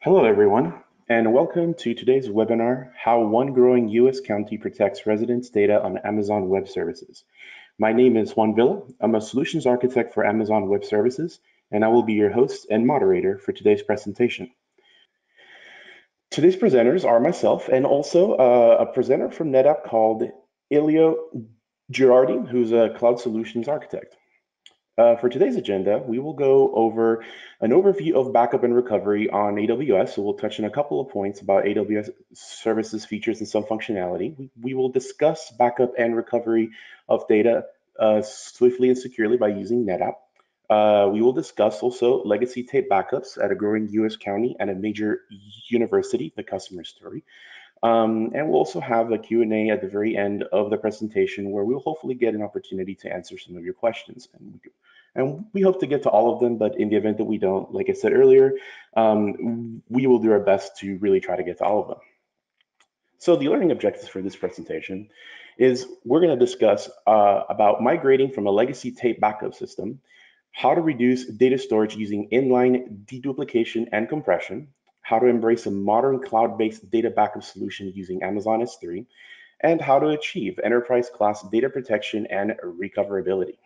Hello, everyone, and welcome to today's webinar, How One Growing U.S. County Protects Residents' Data on Amazon Web Services. My name is Juan Villa. I'm a solutions architect for Amazon Web Services, and I will be your host and moderator for today's presentation. Today's presenters are myself and also uh, a presenter from NetApp called Elio Girardi, who's a cloud solutions architect. Uh, for today's agenda, we will go over an overview of backup and recovery on AWS. So we'll touch on a couple of points about AWS services, features, and some functionality. We, we will discuss backup and recovery of data uh, swiftly and securely by using NetApp. Uh, we will discuss also legacy tape backups at a growing US county and a major university, the customer story. Um, and we'll also have a Q&A at the very end of the presentation where we'll hopefully get an opportunity to answer some of your questions. And we, and we hope to get to all of them, but in the event that we don't, like I said earlier, um, we will do our best to really try to get to all of them. So the learning objectives for this presentation is we're going to discuss uh, about migrating from a legacy tape backup system, how to reduce data storage using inline deduplication and compression, how to embrace a modern cloud-based data backup solution using Amazon S3, and how to achieve enterprise class data protection and recoverability.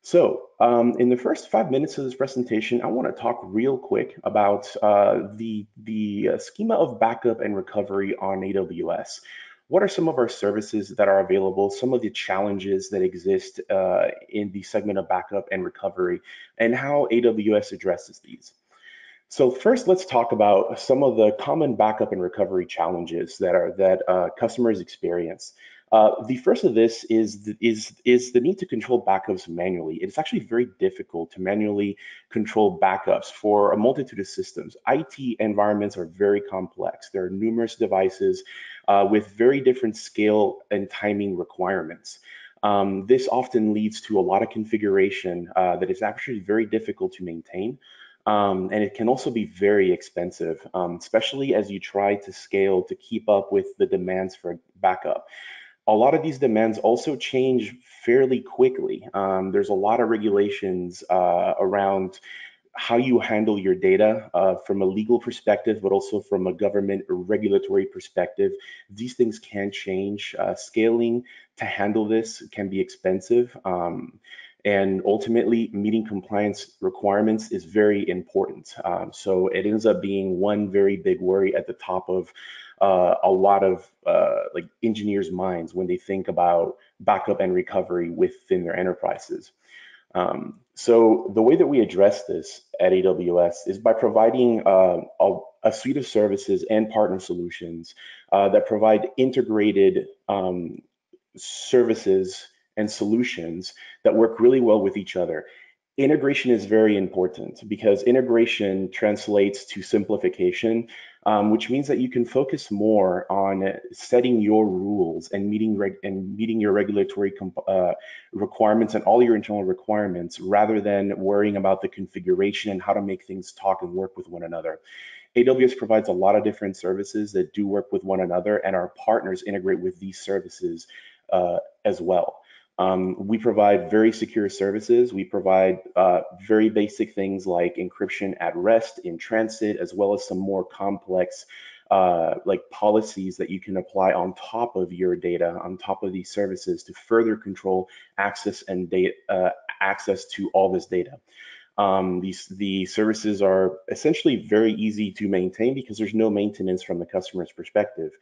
So um, in the first five minutes of this presentation, I want to talk real quick about uh, the, the uh, schema of backup and recovery on AWS. What are some of our services that are available, some of the challenges that exist uh, in the segment of backup and recovery, and how AWS addresses these. So first, let's talk about some of the common backup and recovery challenges that are that uh, customers experience. Uh, the first of this is the, is is the need to control backups manually. It's actually very difficult to manually control backups for a multitude of systems. IT environments are very complex. There are numerous devices uh, with very different scale and timing requirements. Um, this often leads to a lot of configuration uh, that is actually very difficult to maintain. Um, and it can also be very expensive, um, especially as you try to scale to keep up with the demands for backup. A lot of these demands also change fairly quickly. Um, there's a lot of regulations uh, around how you handle your data uh, from a legal perspective, but also from a government regulatory perspective. These things can change. Uh, scaling to handle this can be expensive. Um, and ultimately meeting compliance requirements is very important. Um, so it ends up being one very big worry at the top of uh, a lot of uh, like engineers' minds when they think about backup and recovery within their enterprises. Um, so the way that we address this at AWS is by providing uh, a, a, suite of services and partner solutions uh, that provide integrated um, services and solutions that work really well with each other. Integration is very important because integration translates to simplification, um, which means that you can focus more on setting your rules and meeting and meeting your regulatory uh, requirements and all your internal requirements, rather than worrying about the configuration and how to make things talk and work with one another. AWS provides a lot of different services that do work with one another, and our partners integrate with these services uh, as well. Um, we provide very secure services. We provide uh, very basic things like encryption at rest, in transit, as well as some more complex uh, like policies that you can apply on top of your data, on top of these services to further control access and data, uh, access to all this data. Um, these the services are essentially very easy to maintain because there's no maintenance from the customer's perspective,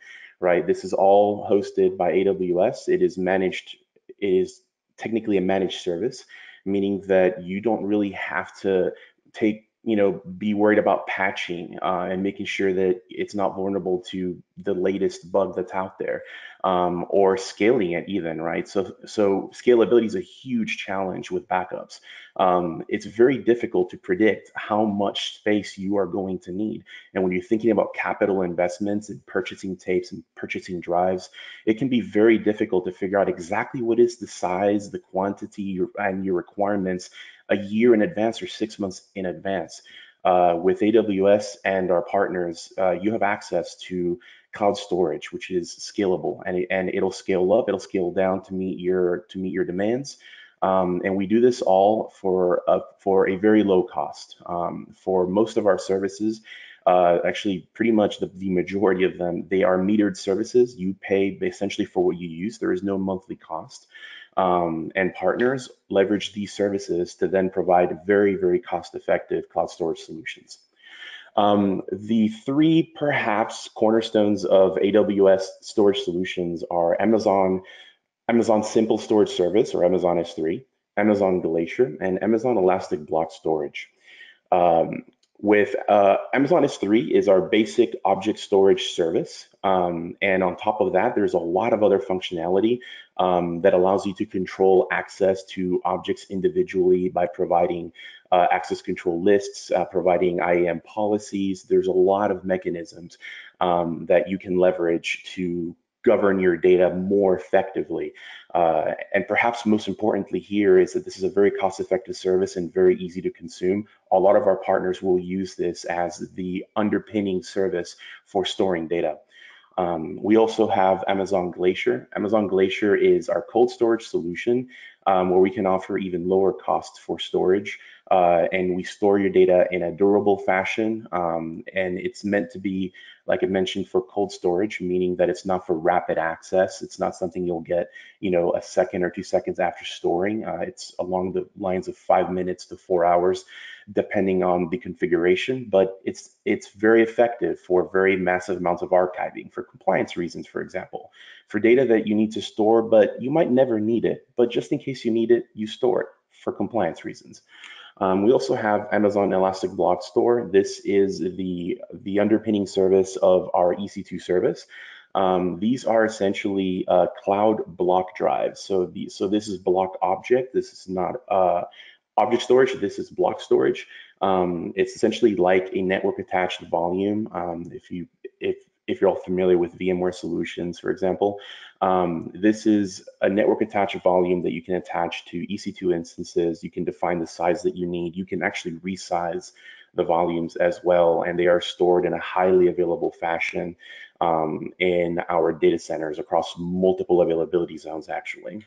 right? This is all hosted by AWS. It is managed is technically a managed service, meaning that you don't really have to take you know be worried about patching uh, and making sure that it's not vulnerable to the latest bug that's out there um, or scaling it even right? So so scalability is a huge challenge with backups. Um, it's very difficult to predict how much space you are going to need. And when you're thinking about capital investments and purchasing tapes and purchasing drives it can be very difficult to figure out exactly what is the size the quantity and your requirements a year in advance or six months in advance. Uh, with AWS and our partners, uh, you have access to cloud storage, which is scalable, and, it, and it'll scale up, it'll scale down to meet your to meet your demands. Um, and we do this all for a, for a very low cost. Um, for most of our services, uh, actually pretty much the, the majority of them, they are metered services. You pay essentially for what you use. There is no monthly cost. Um, and partners leverage these services to then provide very, very cost-effective cloud storage solutions. Um, the three perhaps cornerstones of AWS storage solutions are Amazon, Amazon Simple Storage Service or Amazon S3, Amazon Glacier, and Amazon Elastic Block Storage. Um, with uh, Amazon S3 is our basic object storage service. Um, and on top of that, there's a lot of other functionality um, that allows you to control access to objects individually by providing uh, access control lists, uh, providing IAM policies. There's a lot of mechanisms um, that you can leverage to govern your data more effectively. Uh, and perhaps most importantly here is that this is a very cost-effective service and very easy to consume. A lot of our partners will use this as the underpinning service for storing data. Um, we also have Amazon Glacier. Amazon Glacier is our cold storage solution um, where we can offer even lower costs for storage. Uh, and we store your data in a durable fashion. Um, and it's meant to be, like I mentioned, for cold storage, meaning that it's not for rapid access. It's not something you'll get, you know, a second or two seconds after storing. Uh, it's along the lines of five minutes to four hours, depending on the configuration. But it's it's very effective for very massive amounts of archiving, for compliance reasons, for example, for data that you need to store, but you might never need it. But just in case you need it, you store it for compliance reasons. Um, we also have Amazon Elastic Block Store. This is the, the underpinning service of our EC2 service. Um, these are essentially uh, cloud block drives. So, the, so this is block object. This is not uh, object storage. This is block storage. Um, it's essentially like a network attached volume. Um, if you if if you're all familiar with VMware solutions, for example. Um, this is a network attached volume that you can attach to EC2 instances. You can define the size that you need. You can actually resize the volumes as well, and they are stored in a highly available fashion um, in our data centers across multiple availability zones, actually.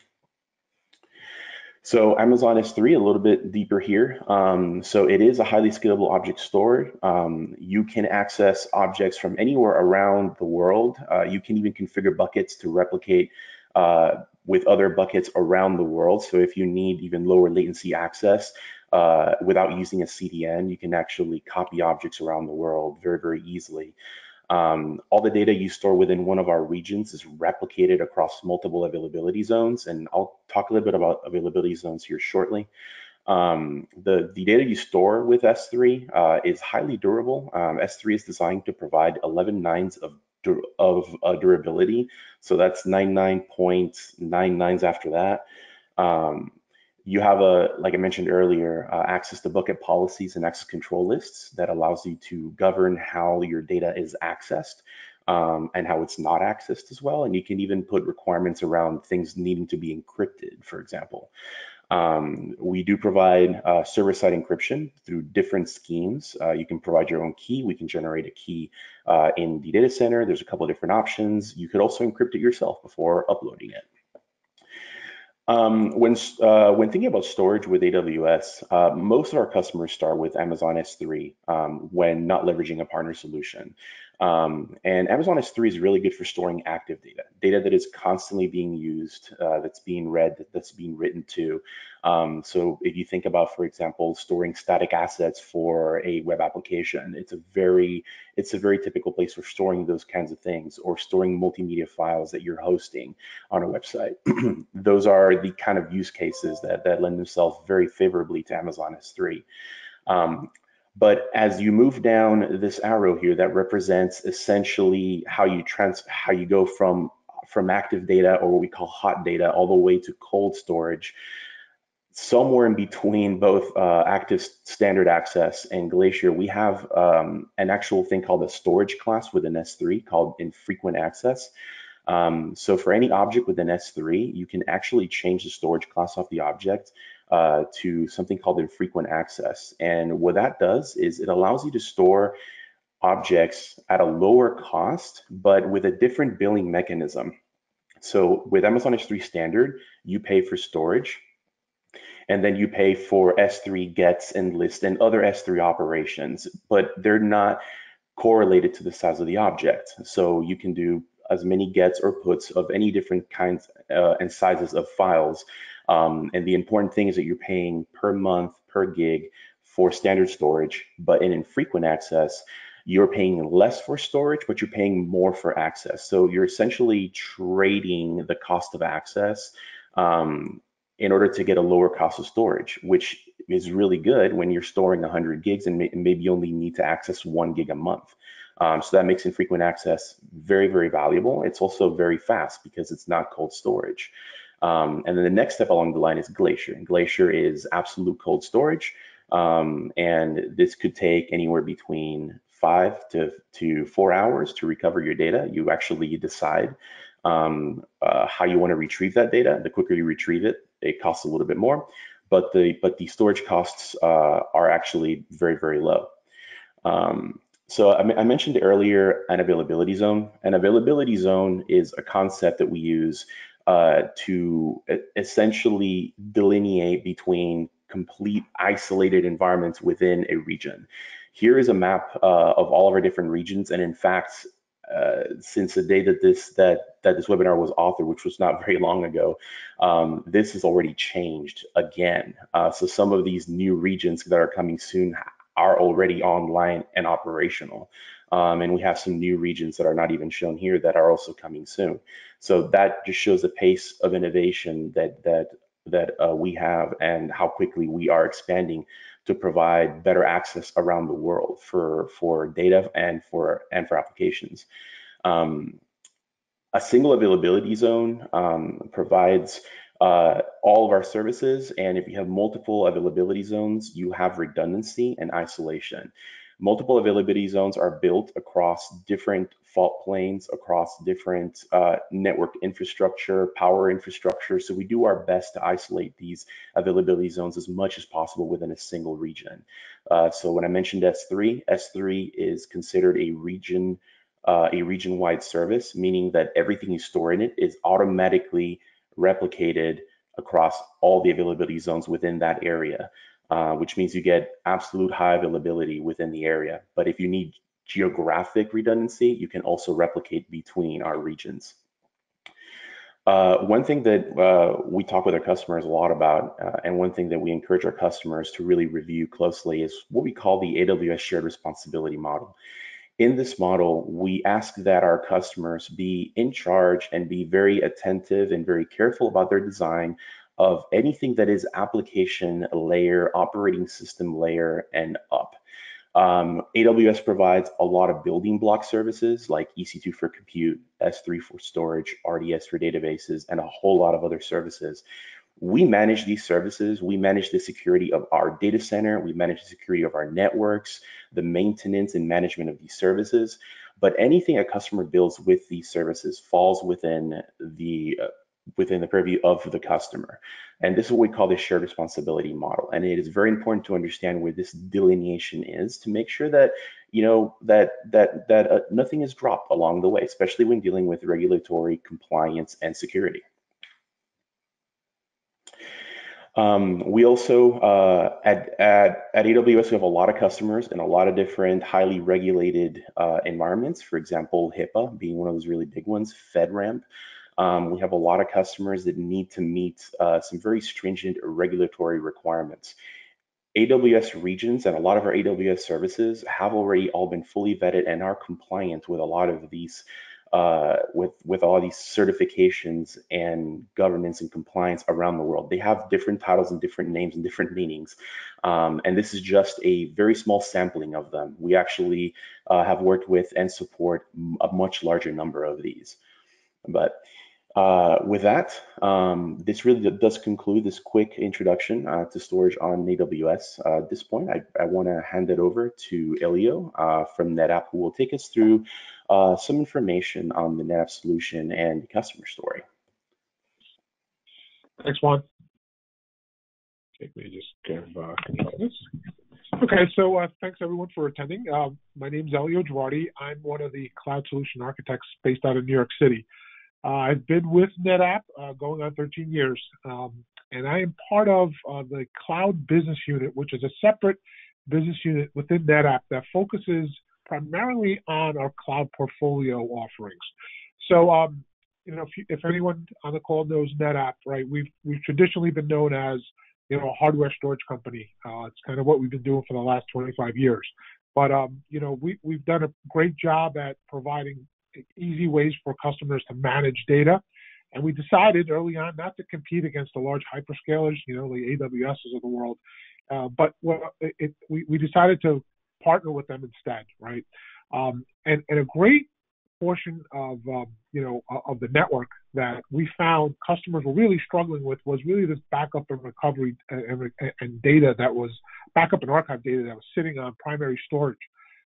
So Amazon S3, a little bit deeper here. Um, so it is a highly scalable object store. Um, you can access objects from anywhere around the world. Uh, you can even configure buckets to replicate uh, with other buckets around the world. So if you need even lower latency access uh, without using a CDN, you can actually copy objects around the world very, very easily. Um, all the data you store within one of our regions is replicated across multiple availability zones, and I'll talk a little bit about availability zones here shortly. Um, the, the data you store with S3 uh, is highly durable. Um, S3 is designed to provide 11 nines of, of uh, durability, so that's 99.99s after that. Um, you have a, like I mentioned earlier, uh, access to bucket policies and access control lists that allows you to govern how your data is accessed um, and how it's not accessed as well. And you can even put requirements around things needing to be encrypted, for example. Um, we do provide uh, server-side encryption through different schemes. Uh, you can provide your own key. We can generate a key uh, in the data center. There's a couple of different options. You could also encrypt it yourself before uploading it. Um, when uh, when thinking about storage with AWS, uh, most of our customers start with Amazon S3 um, when not leveraging a partner solution. Um, and Amazon S3 is really good for storing active data, data that is constantly being used, uh, that's being read, that's being written to. Um, so if you think about, for example, storing static assets for a web application, it's a very it's a very typical place for storing those kinds of things, or storing multimedia files that you're hosting on a website. those are the kind of use cases that that lend themselves very favorably to Amazon S3. Um, but as you move down this arrow here, that represents essentially how you trans how you go from from active data or what we call hot data all the way to cold storage. Somewhere in between both uh, active standard access and Glacier, we have um, an actual thing called a storage class within S3 called infrequent access. Um, so for any object within S3, you can actually change the storage class of the object uh, to something called infrequent access. And what that does is it allows you to store objects at a lower cost, but with a different billing mechanism. So with Amazon S3 standard, you pay for storage, and then you pay for S3 gets and list and other S3 operations, but they're not correlated to the size of the object. So you can do as many gets or puts of any different kinds uh, and sizes of files. Um, and the important thing is that you're paying per month, per gig for standard storage, but in infrequent access, you're paying less for storage, but you're paying more for access. So you're essentially trading the cost of access um, in order to get a lower cost of storage, which is really good when you're storing 100 gigs and, may, maybe you only need to access one gig a month. Um, so that makes infrequent access very, very valuable. It's also very fast because it's not cold storage. Um, and then the next step along the line is Glacier. Glacier is absolute cold storage. Um, and this could take anywhere between five to, to four hours to recover your data. You actually decide um, uh, how you want to retrieve that data. The quicker you retrieve it, it costs a little bit more, but the but the storage costs uh, are actually very very low. Um, so I, I, mentioned earlier an availability zone. An availability zone is a concept that we use uh, to essentially delineate between complete isolated environments within a region. Here is a map uh, of all of our different regions, and in fact, uh, since the day that this that that this webinar was authored, which was not very long ago, um, this has already changed again. Uh, so some of these new regions that are coming soon are already online and operational. Um, and we have some new regions that are not even shown here that are also coming soon. So that just shows the pace of innovation that that that uh, we have and how quickly we are expanding to provide better access around the world for for data and for and for applications. Um, a single availability zone um, provides uh, all of our services, and if you have multiple availability zones, you have redundancy and isolation. Multiple availability zones are built across different fault planes, across different uh, network infrastructure, power infrastructure. So we do our best to isolate these availability zones as much as possible within a single region. Uh, so when I mentioned S3, S3 is considered a region, uh, a region-wide service, meaning that everything you store in it is automatically replicated across all the availability zones within that area. Uh, which means you get absolute high availability within the area. But if you need geographic redundancy, you can also replicate between our regions. Uh, one thing that uh, we talk with our customers a lot about, uh, and one thing that we encourage our customers to really review closely is what we call the AWS shared responsibility model. In this model, we ask that our customers be in charge and be very attentive and very careful about their design of anything that is application layer, operating system layer, and up. Um, AWS provides a lot of building block services like EC2 for compute, S3 for storage, RDS for databases, and a whole lot of other services. We manage these services. We manage the security of our data center. We manage the security of our networks, the maintenance and management of these services. But anything a customer builds with these services falls within the uh, within the purview of the customer. And this is what we call the shared responsibility model. And it is very important to understand where this delineation is to make sure that you know that that that uh, nothing is dropped along the way, especially when dealing with regulatory compliance and security. Um, we also uh, at, at at AWS we have a lot of customers in a lot of different highly regulated uh, environments. For example, HIPAA being one of those really big ones, FedRAMP. Um, we have a lot of customers that need to meet uh, some very stringent regulatory requirements. AWS regions and a lot of our AWS services have already all been fully vetted and are compliant with a lot of these, uh, with with all these certifications and governance and compliance around the world. They have different titles and different names and different meanings, um, and this is just a very small sampling of them. We actually uh, have worked with and support a much larger number of these, but uh, with that, um, this really does conclude this quick introduction uh, to storage on AWS. Uh, at this point, I, I want to hand it over to Elio uh, from NetApp, who will take us through uh, some information on the NetApp solution and the customer story. Thanks, Juan. Let me just uh, control this. Okay, so uh, thanks everyone for attending. Uh, my name is Elio Girardi. I'm one of the cloud solution architects based out of New York City. Uh, I've been with NetApp uh, going on 13 years, um, and I am part of uh, the cloud business unit, which is a separate business unit within NetApp that focuses primarily on our cloud portfolio offerings. So, um, you know, if, you, if anyone on the call knows NetApp, right, we've we've traditionally been known as you know a hardware storage company. Uh, it's kind of what we've been doing for the last 25 years. But um, you know, we we've done a great job at providing easy ways for customers to manage data. And we decided early on not to compete against the large hyperscalers, you know, the AWSs of the world. Uh, but it, we, we decided to partner with them instead, right? Um, and, and a great portion of um, you know of the network that we found customers were really struggling with was really this backup and recovery and, and, and data that was backup and archive data that was sitting on primary storage.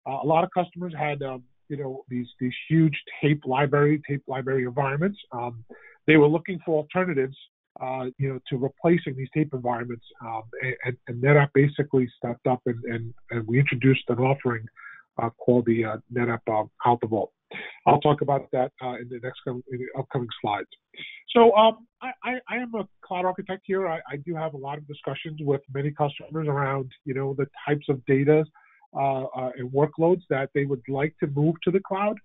Uh, a lot of customers had um, you know these these huge tape library tape library environments. Um, they were looking for alternatives uh, you know, to replacing these tape environments. Um, and, and, NetApp basically stepped up and, and, and we introduced an offering uh, called the uh, NetApp uh, AltaVault. I'll talk about that uh, in the next in the upcoming slides. So um, I, I, I, am a cloud architect here. I, I, do have a lot of discussions with many customers around, you know, the types of data uh, uh, workloads that they would like to move to the cloud.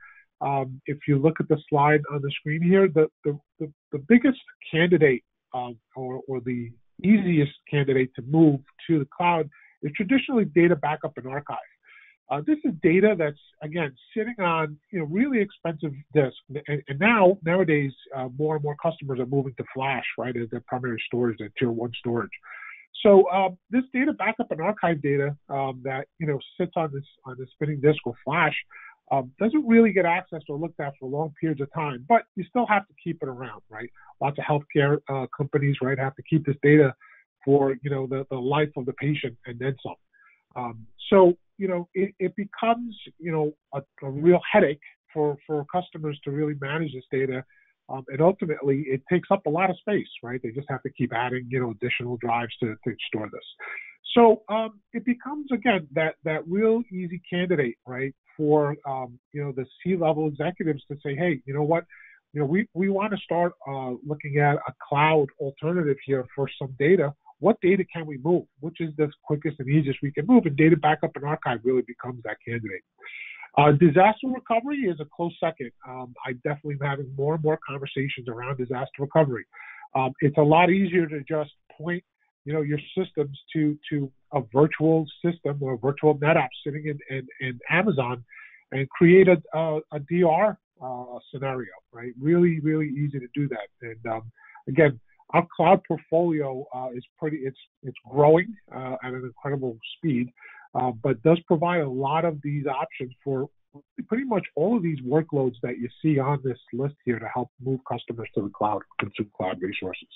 Um, if you look at the slide on the screen here, the, the, the, the biggest candidate um, or, or the easiest candidate to move to the cloud is traditionally data backup and archive. Uh, this is data that's again sitting on you know really expensive disks, and, and now nowadays uh, more and more customers are moving to flash, right, as their primary storage, their tier one storage. So um, this data backup and archive data um, that you know sits on this on this spinning disk or flash um, doesn't really get accessed or looked at for long periods of time, but you still have to keep it around, right? Lots of healthcare uh, companies, right, have to keep this data for you know the, the life of the patient and then some. Um, so you know it, it becomes you know a, a, real headache for for customers to really manage this data, um, and ultimately it takes up a lot of space, right? They just have to keep adding you know additional drives to, to store this. So um, it becomes again that that real easy candidate, right, for um, you know the C-level executives to say, hey, you know what, you know we we want to start uh, looking at a cloud alternative here for some data. What data can we move? Which is the quickest and easiest we can move? And data backup and archive really becomes that candidate. Uh, disaster recovery is a close second. Um, I definitely am having more and more conversations around disaster recovery. Um, it's a lot easier to just point you know your systems to to a virtual system or a virtual NetApp sitting in, in, in Amazon and create a, a, a DR uh, scenario, right? Really, really easy to do that. And um, again, our cloud portfolio uh, is pretty, it's, it's growing uh, at an incredible speed, uh, but does provide a lot of these options for pretty much all of these workloads that you see on this list here to help move customers to the cloud, consume cloud resources.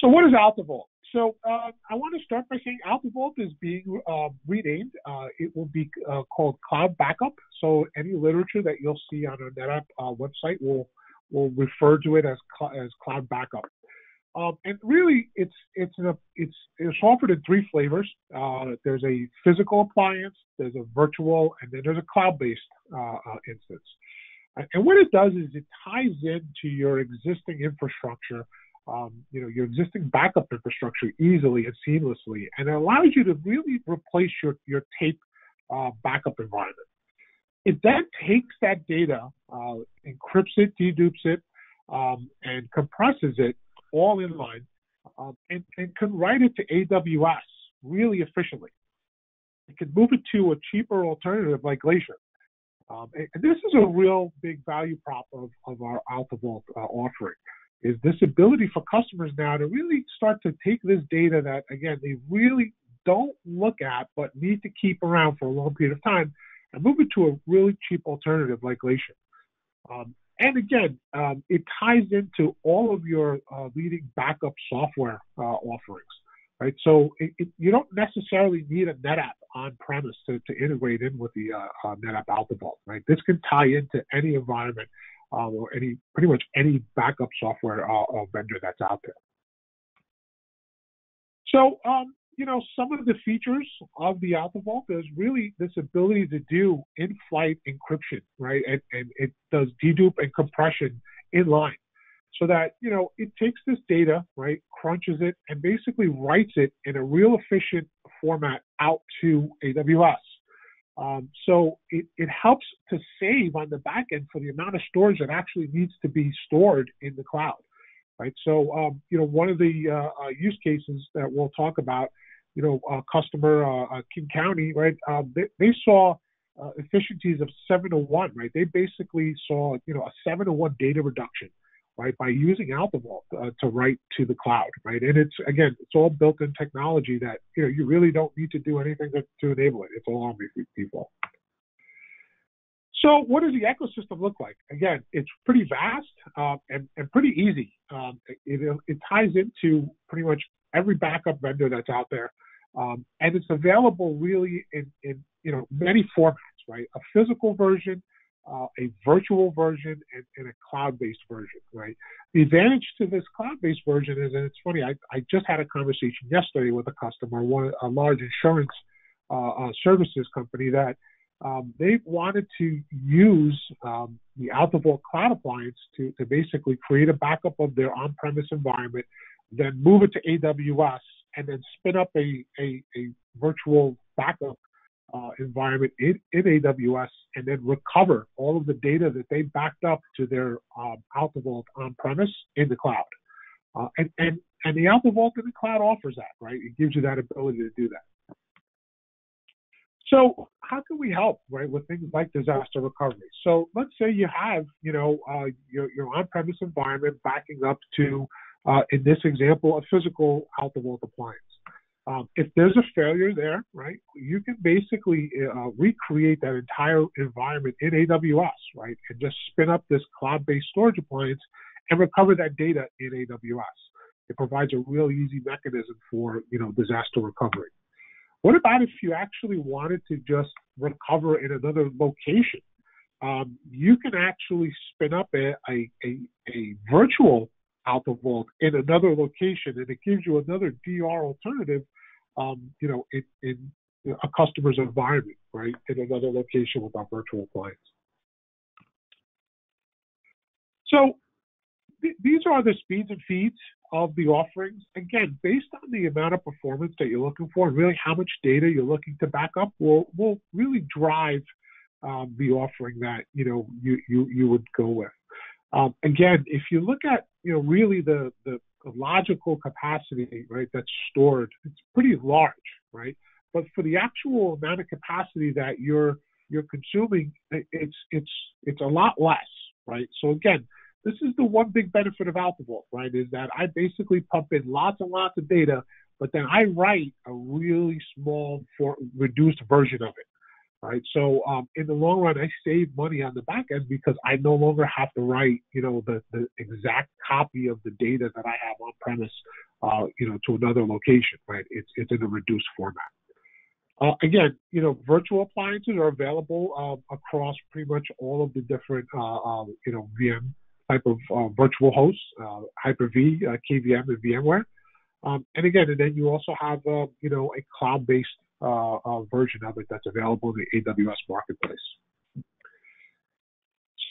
So what is AltaVault? So uh, I want to start by saying AltaVault is being uh, renamed. Uh, it will be uh, called Cloud Backup. So any literature that you'll see on our NetApp uh, website will will refer to it as cl- as Cloud Backup. Um, and really, it's it's a, it's it's offered in three flavors. Uh, there's a physical appliance, there's a virtual, and then there's a cloud-based instance. And what it does is it ties into your existing infrastructure um, you know, your existing backup infrastructure easily and seamlessly, and it allows you to really replace your, your tape uh, backup environment. It then takes that data, uh, encrypts it, dedupes it, um, and compresses it all in line, um, and, and can write it to AWS really efficiently. It can move it to a cheaper alternative like Glacier. Um, and, this is a real big value prop of, of our AltaVault uh, offering is this ability for customers now to really start to take this data that again they really don't look at but need to keep around for a long period of time and move it to a really cheap alternative like Glacier. Um, and again, um, it ties into all of your uh, leading backup software uh, offerings, right? So it, it, you don't necessarily need a NetApp on premise to, to integrate in with the uh, uh NetApp AltaVault, right? This can tie into any environment um, or any pretty much any backup software uh, uh, vendor that's out there. So, um, you know, some of the features of the AltaVault is really this ability to do in-flight encryption, right? And, and it does dedupe and compression in line so that, you know, it takes this data, right, crunches it, and basically writes it in a real efficient format out to AWS. Um, so it, it helps to save on the back end for the amount of storage that actually needs to be stored in the cloud, right? So, um, you know, one of the uh, uh, use cases that we'll talk about, you know, a customer, uh, uh King County, right? Um, they, they, saw uh, efficiencies of seven to one, right? They basically saw, you know, a seven to one data reduction right, by using AltaVault uh, to write to the cloud, right? And it's again, it's all built-in technology that you know you really don't need to do anything to, to enable it. It's all on default. So, what does the ecosystem look like? Again, it's pretty vast um, and, and pretty easy. Um, it, it, ties into pretty much every backup vendor that's out there, um, and it's available really in, in you know many formats, right? A physical version, uh, a virtual version and, and a cloud-based version, right? The advantage to this cloud-based version is, and it's funny, I, I just had a conversation yesterday with a customer, one a large insurance uh, uh, services company that um, they wanted to use um, the AltaVault cloud appliance to, to basically create a backup of their on-premise environment, then move it to AWS, and then spin up a, a, a virtual backup uh, environment in, in, AWS and then recover all of the data that they backed up to their um, AltaVault on-premise in the cloud. Uh, and, and, and the AltaVault in the cloud offers that, right? It gives you that ability to do that. So how can we help, right, with things like disaster recovery? So let's say you have, you know, uh, your, your on-premise environment backing up to, uh, in this example, a physical AltaVault appliance. Um, if there's a failure there, right, you can basically uh, recreate that entire environment in AWS, right, and just spin up this cloud-based storage appliance and recover that data in AWS. It provides a real easy mechanism for, you know, disaster recovery. What about if you actually wanted to just recover in another location? Um, you can actually spin up a, a, a, a virtual AltaVault in another location, and it gives you another DR alternative, um, you know, in, in a customer's environment, right, in another location with our virtual clients. So th- these are the speeds and feeds of the offerings. Again, based on the amount of performance that you're looking for, and really how much data you're looking to back up, will will really drive um, the offering that you know you you you would go with. Um, again, if you look at you know really the, the logical capacity right that's stored, it's pretty large, right? But for the actual amount of capacity that you're you're consuming, it's it's it's a lot less, right? So again, this is the one big benefit of AltaVault, right? Is that I basically pump in lots and lots of data, but then I write a really small, for, reduced version of it right? So um, in the long run, I save money on the back end because I no longer have to write, you know, the, the exact copy of the data that I have on premise, uh, you know, to another location, right? It's it's in a reduced format. Uh, again, you know, virtual appliances are available uh, across pretty much all of the different, uh, um, you know, VM type of uh, virtual hosts, uh, Hyper-V, KVM, and VMware. Um, and again, and then you also have, you know, a cloud-based uh, uh, version of it that's available in the AWS marketplace.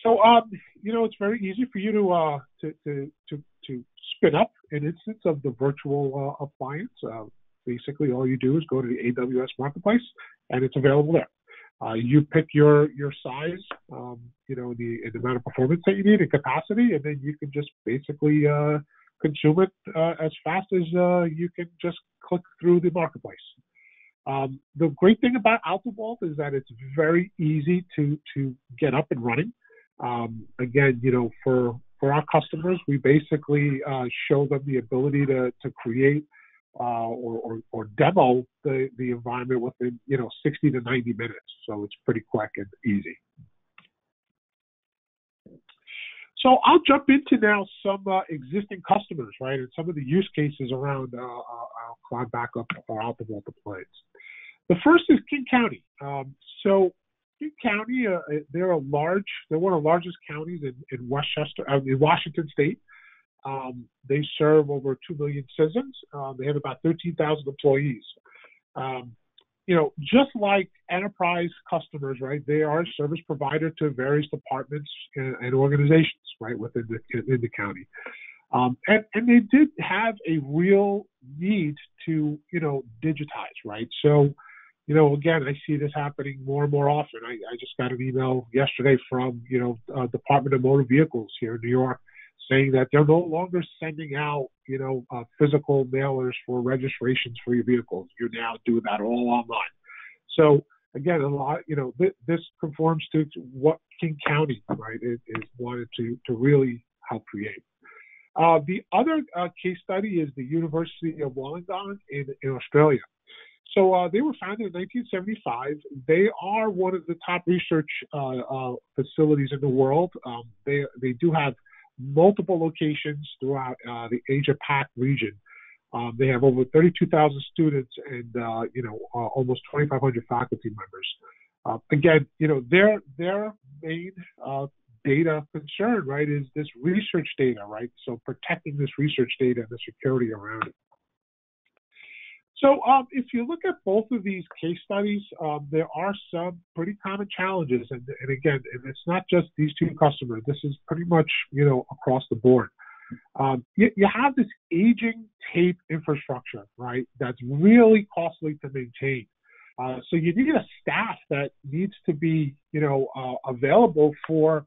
So, um, you know, it's very easy for you to, uh, to, to, to, to, spin up an instance of the virtual uh, appliance. Uh, basically, all you do is go to the AWS marketplace, and it's available there. Uh, you pick your your size, um, you know, the, the amount of performance that you need and capacity, and then you can just basically uh, consume it uh, as fast as uh, you can just click through the marketplace. Um, the great thing about AltaVault is that it's very easy to to get up and running. Um, again, you know, for for our customers, we basically uh, show them the ability to to create uh, or, or, or demo the the environment within you know 60 to 90 minutes. So it's pretty quick and easy. So I'll jump into now some uh, existing customers, right, and some of the use cases around uh, uh, cloud backup or AltaVault deploys. The first is King County. Um, so King County, uh, they're a large, they're one of the largest counties in, in Westchester, uh, in Washington State. Um, they serve over 2 million citizens. Um, they have about 13,000 employees. Um, you know, just like enterprise customers, right? They are a service provider to various departments and, and organizations, right, within the in the county. Um, and, and they did have a real need to, you know, digitize, right? So, you know, again, I see this happening more and more often. I, I just got an email yesterday from, you know, uh, Department of Motor Vehicles here in New York saying that they're no longer sending out, you know, uh, physical mailers for registrations for your vehicles. You now do that all online. So again, a lot, you know, th- this conforms to, what King County, right, is, is, wanted to to really help create. Uh, the other uh, case study is the University of Wollongong in, in Australia. So uh, they were founded in 1975. They are one of the top research uh, uh, facilities in the world. Um, they they do have multiple locations throughout uh, the Asia Pac region. Um, they have over 32,000 students and uh, you know uh, almost 2,500 faculty members. again, you know their their main data concern, right, is this research data, right? So protecting this research data and the security around it. So um, if you look at both of these case studies, um, there are some pretty common challenges. And, and, again, and it's not just these two customers. This is pretty much, you know, across the board. Um, you, you, have this aging tape infrastructure, right, that's really costly to maintain. Uh, so you need a staff that needs to be, you know, uh, available for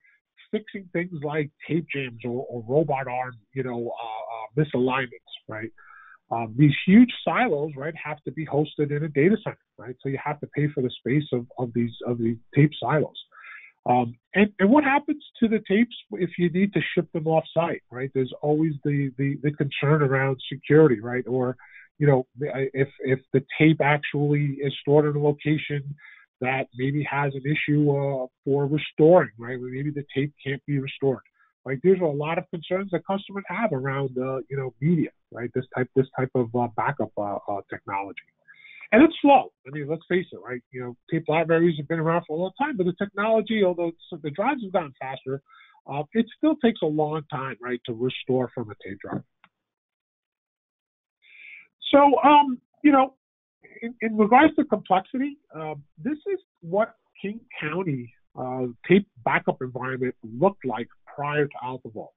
fixing things like tape jams or, or robot arm, you know, uh, uh misalignments, right? Um, these huge silos, right, have to be hosted in a data center, right? So you have to pay for the space of, of these of the tape silos. Um, and, and what happens to the tapes if you need to ship them off site, right? There's always the, the, the concern around security, right? Or, you know, if, if the tape actually is stored in a location that maybe has an issue uh, for restoring, right? Maybe the tape can't be restored. Right, there's a lot of concerns that customers have around, uh, you know, media, right? This type, this type of uh, backup uh, uh, technology, and it's slow. I mean, let's face it, right? You know, tape libraries have been around for a long time, but the technology, although the drives have gotten faster, uh, it still takes a long time, right, to restore from a tape drive. So, um, you know, in, in, regards to complexity, uh, this is what King County uh, tape backup environment looked like prior to AltaVault,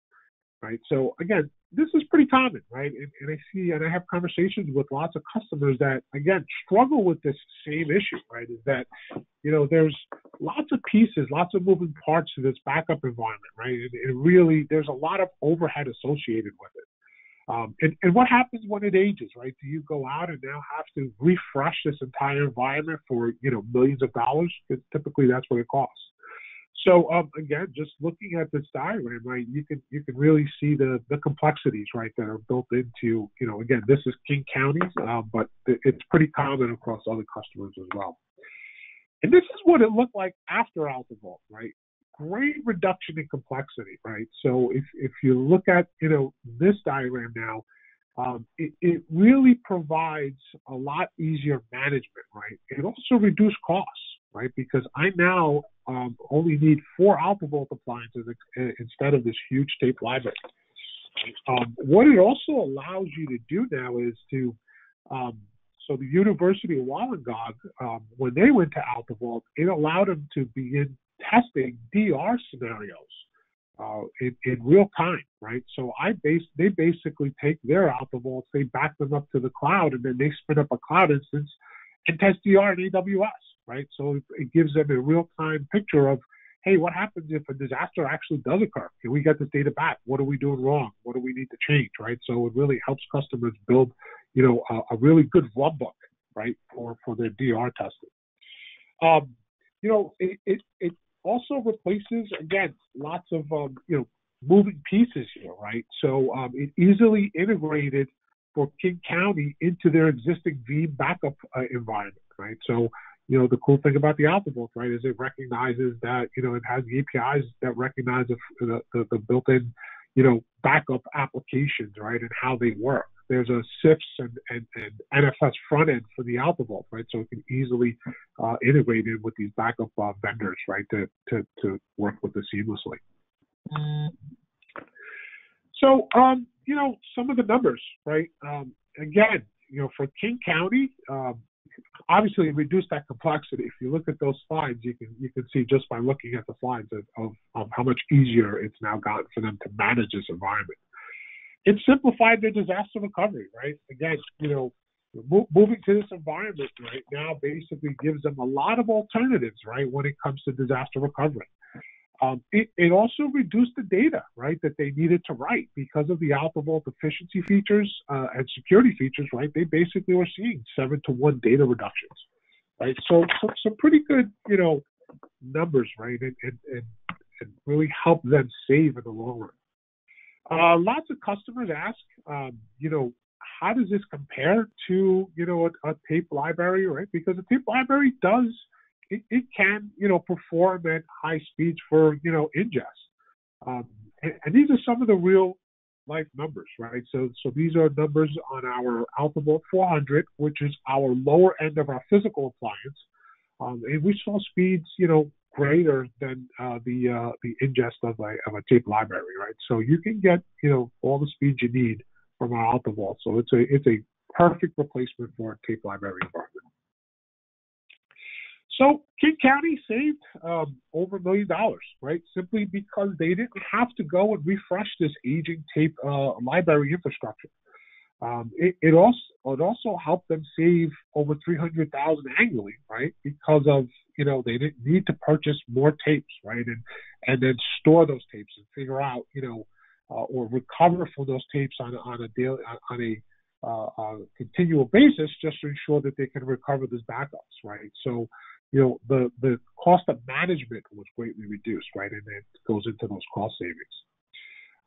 right? So again, this is pretty common, right? And, and, I see and I have conversations with lots of customers that again struggle with this same issue, right? Is that you know there's lots of pieces, lots of moving parts to this backup environment, right? And, and really there's a lot of overhead associated with it. Um, and, and what happens when it ages, right? Do you go out and now have to refresh this entire environment for you know millions of dollars? Typically that's what it costs. So um, again, just looking at this diagram, right, you can you can really see the the complexities, right, that are built into you know again this is King County, uh, but it's pretty common across other customers as well. And this is what it looked like after AltaVault, right? Great reduction in complexity, right? So if if you look at you know this diagram now, um, it, it, really provides a lot easier management, right? It also reduced costs, right? Because I now um, only need four AltaVault appliances instead of this huge tape library. Um, what it also allows you to do now is to, um, so the University of Wollongong, um, when they went to AltaVault, it allowed them to begin testing DR scenarios uh, in, in, real time, right? So I base they basically take their AltaVaults, they back them up to the cloud, and then they spin up a cloud instance and test DR in AWS right? So it gives them a real time picture of, hey, what happens if a disaster actually does occur? Can we get this data back? What are we doing wrong? What do we need to change, right? So it really helps customers build, you know, a, a really good runbook, right, for, for their DR testing. Um, you know, it, it, it also replaces, again, lots of, um, you know, moving pieces here, right? So um, it easily integrated for King County into their existing Veeam backup uh, environment, right? So you know, the cool thing about the AltaVault, right, is it recognizes that, you know, it has the APIs that recognize the, the, the built-in, you know, backup applications, right, and how they work. There's a CIFS and, and, and NFS front end for the AltaVault, right, so it can easily uh, integrate in with these backup uh, vendors, right, to, to, to work with it seamlessly. So, um, you know, some of the numbers, right, um, again, you know, for King County, um, obviously reduce that complexity. If you look at those slides, you can you can see just by looking at the slides of, of, of how much easier it's now gotten for them to manage this environment. It simplified their disaster recovery, right? Again, you know, moving to this environment right now basically gives them a lot of alternatives, right, when it comes to disaster recovery. Um, it, it, also reduced the data, right, that they needed to write because of the AltaVault efficiency features uh, and security features, right? They basically were seeing seven to one data reductions, right? So, so some pretty good, you know, numbers, right, and, and, and, and really help them save in the long run. Uh, lots of customers ask, um, you know, how does this compare to, you know, a, a tape library, right? Because a tape library does – it, it can, you know, perform at high speeds for, you know, ingest. Um, and, and, these are some of the real life numbers, right? So, so these are numbers on our AltaVault 400, which is our lower end of our physical appliance. Um, and we saw speeds, you know, greater than uh, the uh, the ingest of a, of a tape library, right? So you can get, you know, all the speeds you need from our AltaVault. So it's a it's a perfect replacement for a tape library environment. So King County saved um, over a million dollars, right? Simply because they didn't have to go and refresh this aging tape uh, library infrastructure. Um, it, it, also it also helped them save over three hundred thousand annually, right? Because of you know they didn't need to purchase more tapes, right? And and then store those tapes and figure out you know uh, or recover from those tapes on on a daily on a uh, uh, continual basis just to ensure that they can recover those backups, right? So you know, the, the cost of management was greatly reduced, right? And it goes into those cost savings.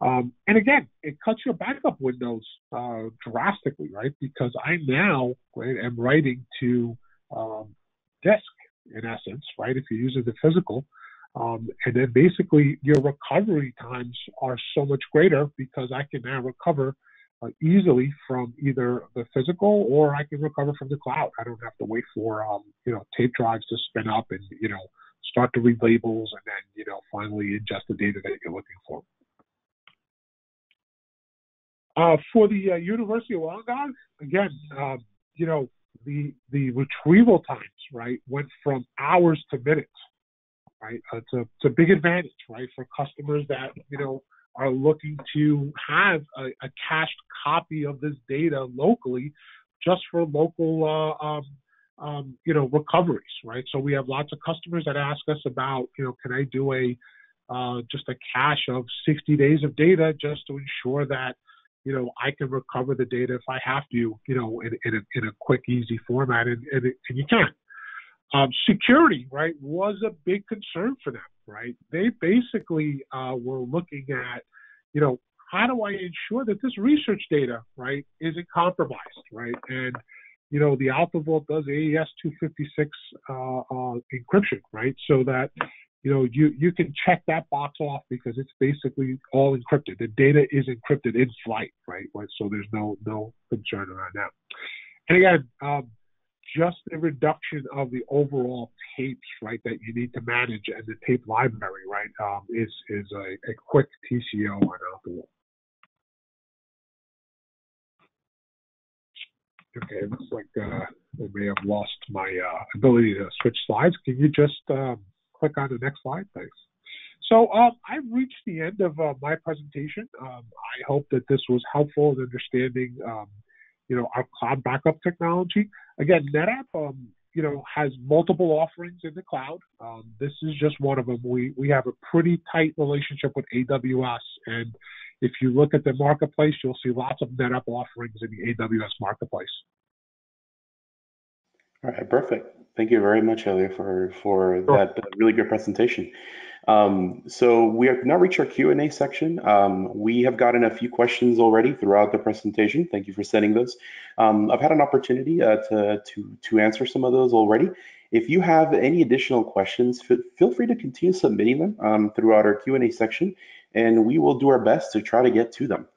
Um, and again, it cuts your backup windows uh, drastically, right? Because I now right, am writing to um, disk in essence, right? If you're using the physical, um, and then basically your recovery times are so much greater because I can now recover uh, easily from either the physical or I can recover from the cloud. I don't have to wait for um, you know tape drives to spin up and you know start to read labels and then you know finally ingest the data that you're looking for. Uh, for the uh, University of Wollongong, again, um, you know the the retrieval times right went from hours to minutes. Right, uh, it's a it's a big advantage, right, for customers that you know are looking to have a, a cached copy of this data locally just for local uh, um, um, you know recoveries right? So we have lots of customers that ask us about you know can i do a uh, just a cache of 60 days of data just to ensure that you know I can recover the data if I have to you know in, in, a, in a quick easy format and, and, and you can. Um, security, right, was a big concern for them, right? They basically uh, were looking at, you know, how do I ensure that this research data, right, isn't compromised, right? And, you know, the AltaVault does AES 256 uh, uh, encryption, right? So that, you know, you, you can check that box off because it's basically all encrypted. The data is encrypted in flight, right? So there's no no concern around that. And again, um, just the reduction of the overall tapes, right, that you need to manage and the tape library, right, um, is is a, a quick TCO on AltaVault. Okay, it looks like uh, I may have lost my uh, ability to switch slides. Can you just um, click on the next slide? Thanks. So um, I've reached the end of uh, my presentation. Um, I hope that this was helpful in understanding um, you know, our cloud backup technology. Again, NetApp, um, you know, has multiple offerings in the cloud. Um, this is just one of them. We we have a pretty tight relationship with AWS, and if you look at the marketplace, you'll see lots of NetApp offerings in the AWS marketplace. All right, perfect. Thank you very much, Elio, for for sure. that really good presentation. Um, so we have now reached our Q&A section. Um, we have gotten a few questions already throughout the presentation. Thank you for sending those. Um, I've had an opportunity uh, to, to, to answer some of those already. If you have any additional questions, feel free to continue submitting them um, throughout our Q&A section, and we will do our best to try to get to them.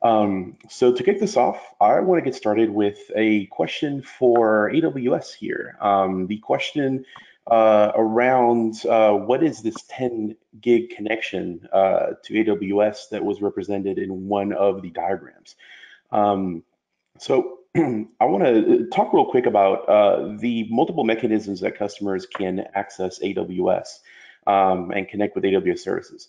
Um, so to kick this off, I want to get started with a question for AWS here. Um, the question uh, around uh, what is this 10 gig connection uh, to AWS that was represented in one of the diagrams. Um, so I want to talk real quick about uh, the multiple mechanisms that customers can access AWS um, and connect with AWS services.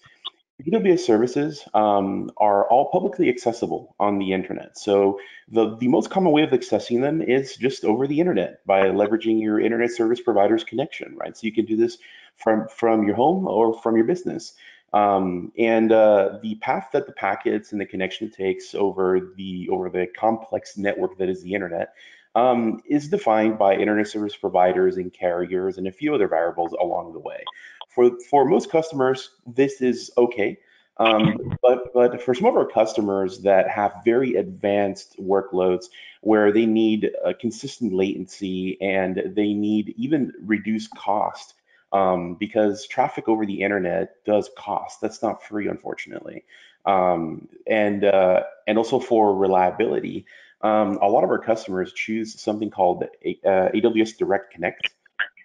AWS services um, are all publicly accessible on the internet. So the, the most common way of accessing them is just over the internet by leveraging your internet service provider's connection, right? So you can do this from, from your home or from your business. Um, and uh, the path that the packets and the connection takes over the over the complex network that is the internet um, is defined by internet service providers and carriers and a few other variables along the way. For for most customers, this is okay. Um, but but for some of our customers that have very advanced workloads where they need a consistent latency and they need even reduced cost, um, because traffic over the internet does cost. That's not free, unfortunately. Um, and uh, and also for reliability, um, a lot of our customers choose something called a, uh, AWS Direct Connect,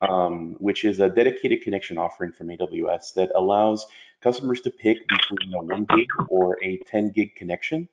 um, which is a dedicated connection offering from AWS that allows customers to pick between a one gig or a 10 gig connection.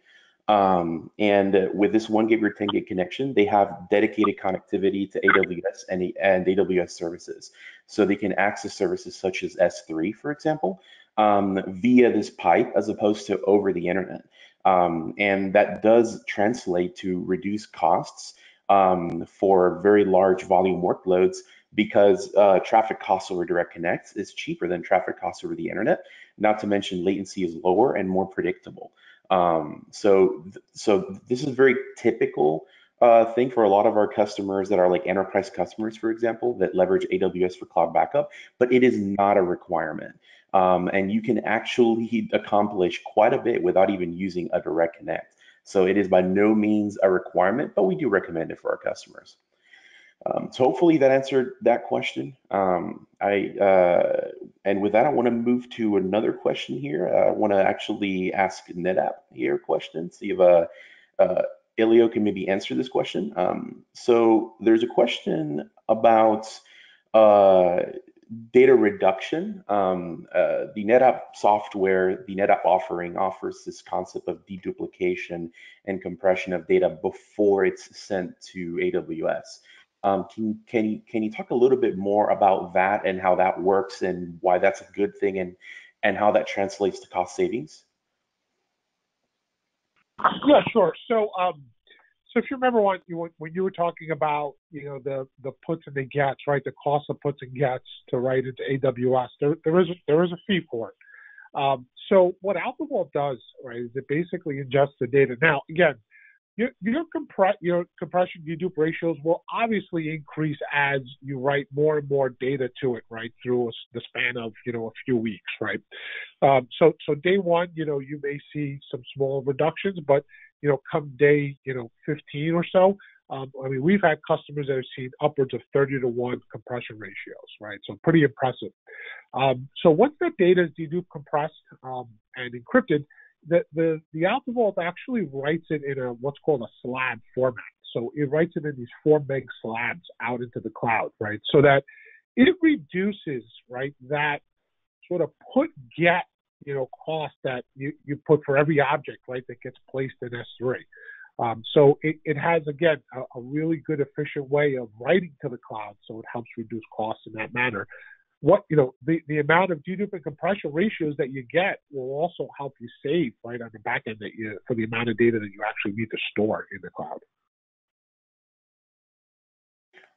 Um, and with this one gig or 10 gig connection, they have dedicated connectivity to AWS and, and AWS services. So they can access services such as S3, for example, um, via this pipe as opposed to over the internet. Um, and that does translate to reduced costs um, for very large volume workloads because uh, traffic costs over direct connects is cheaper than traffic costs over the internet. Not to mention latency is lower and more predictable. Um, so, so this is a very typical uh, thing for a lot of our customers that are like enterprise customers, for example, that leverage AWS for cloud backup, but it is not a requirement. Um, and you can actually accomplish quite a bit without even using a direct connect. So it is by no means a requirement, but we do recommend it for our customers. Um, so hopefully that answered that question. Um, I uh, and with that, I want to move to another question here. Uh, I want to actually ask NetApp here a question. See if uh, uh, Elio can maybe answer this question. Um, so there's a question about uh, data reduction. Um, uh, the NetApp software, the NetApp offering offers this concept of deduplication and compression of data before it's sent to AWS. Um, can can you can you talk a little bit more about that and how that works and why that's a good thing and and how that translates to cost savings? Yeah, sure. So, um, so if you remember when you when you were talking about you know the the puts and the gets, right? The cost of puts and gets to write into AWS, there there is a, there is a fee for it. Um, so what Alta does, right, is it basically ingests the data. Now, again, your your, compre- your compression dedupe ratios will obviously increase as you write more and more data to it, right, through a, the span of you know a few weeks, right. Um, so so day one, you know, you may see some small reductions, but you know, come day you know 15 or so, um, I mean, we've had customers that have seen upwards of 30 to 1 compression ratios, right? So pretty impressive. Um, so once that data is dedupe compressed um, and encrypted, the, the, the AltaVault actually writes it in a what's called a slab format. So it writes it in these four meg slabs out into the cloud, right? So that it reduces, right, that sort of put get, you know, cost that you, you put for every object, right, that gets placed in S3. Um, so it, it has, again, a, a really good, efficient way of writing to the cloud. So it helps reduce costs in that manner what you know the, the amount of dedupe and compression ratios that you get will also help you save right on the back end that you for the amount of data that you actually need to store in the cloud.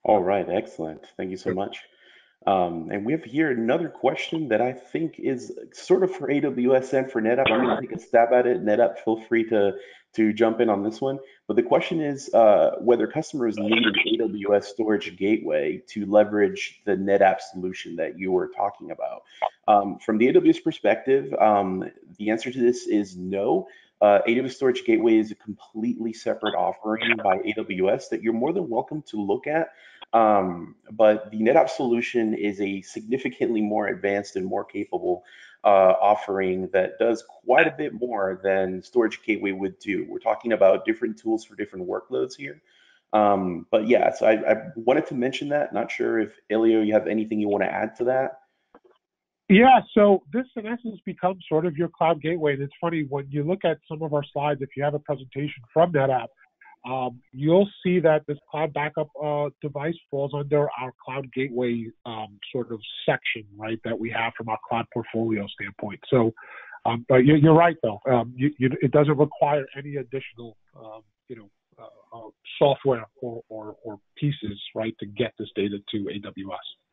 All right, excellent. Thank you so much. Um, and we have here another question that I think is sort of for AWS and for NetApp. I'm going to take a stab at it. NetApp, feel free to to jump in on this one. But the question is uh, whether customers need an AWS storage gateway to leverage the NetApp solution that you were talking about. Um, from the AWS perspective, um, the answer to this is no. Uh, AWS Storage Gateway is a completely separate offering by AWS that you're more than welcome to look at. Um, but the NetApp solution is a significantly more advanced and more capable uh, offering that does quite a bit more than Storage Gateway would do. We're talking about different tools for different workloads here. Um, but yeah, so I, I, wanted to mention that. Not sure if Elio, you have anything you want to add to that? Yeah, so this in essence becomes sort of your cloud gateway. And it's funny when you look at some of our slides, if you have a presentation from NetApp, um, you'll see that this cloud backup uh, device falls under our cloud gateway um, sort of section, right, that we have from our cloud portfolio standpoint. So Um, but you, are right, though. Um, you, you, it doesn't require any additional, um, you know, uh, uh, software or, or, or, pieces, right, to get this data to AWS.